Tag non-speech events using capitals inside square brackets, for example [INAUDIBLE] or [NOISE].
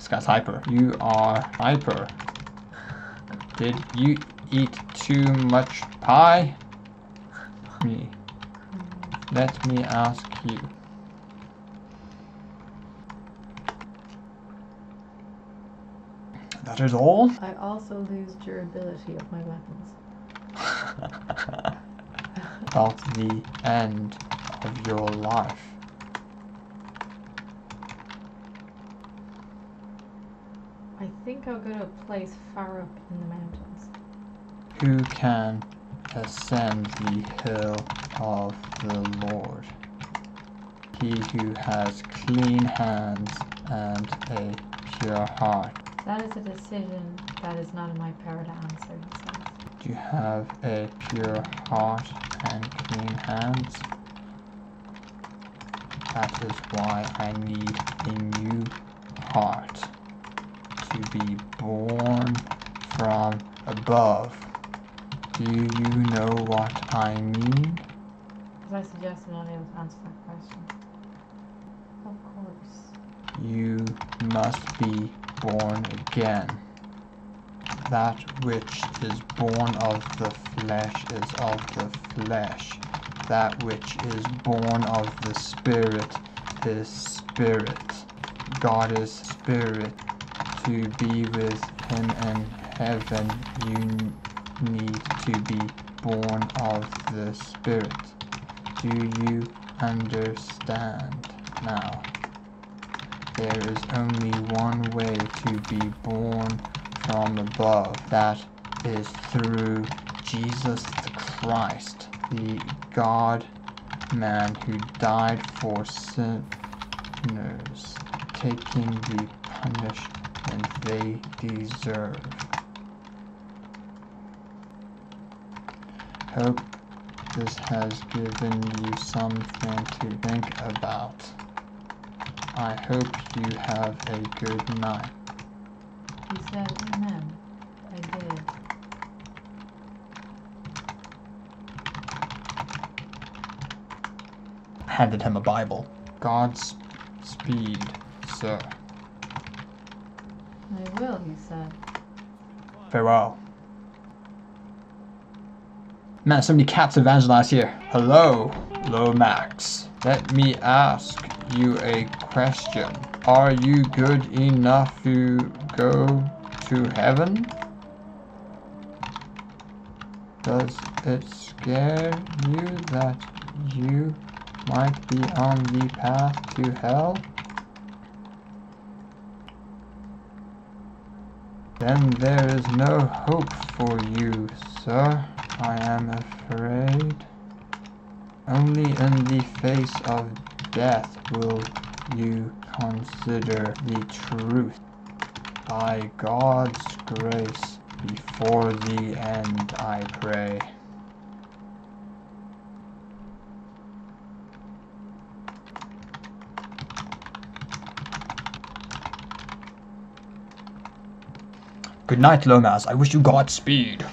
This guy's hyper. You are hyper. Did you eat too much pie? Me. Let me ask you. That is all? I also lose durability of my weapons. [LAUGHS] About the end of your life. I think I'll go to a place far up in the mountains. Who can ascend the hill of the Lord? He who has clean hands and a pure heart. That is a decision that is not in my power to answer, he says. Do you have a pure heart and clean hands? That is why I need a new heart to be born from above. Do you know what I mean? As I suggested, I'm able to answer that question. Of course. You must be born again. That which is born of the flesh is of the flesh. That which is born of the spirit is spirit. God is spirit. To be with him in heaven, you need to be born of the spirit. Do you understand now? There is only one way to be born from above. That is through Jesus the Christ, the God man who died for sinners, taking the punishment they deserve. Hope this has given you something to think about. I hope you have a good night. He said, Amen. I did. Handed him a Bible. God's speed, sir. I will, he said. Farewell. Man, so many cats evangelize here. Hello, Lomax. Let me ask you a question. Are you good enough to go to heaven? Does it scare you that you might be on the path to hell? Then there is no hope for you, sir. I am afraid. Only in the face of death will you consider the truth. By God's grace, before the end, I pray. Good night, Lomas. I wish you Godspeed.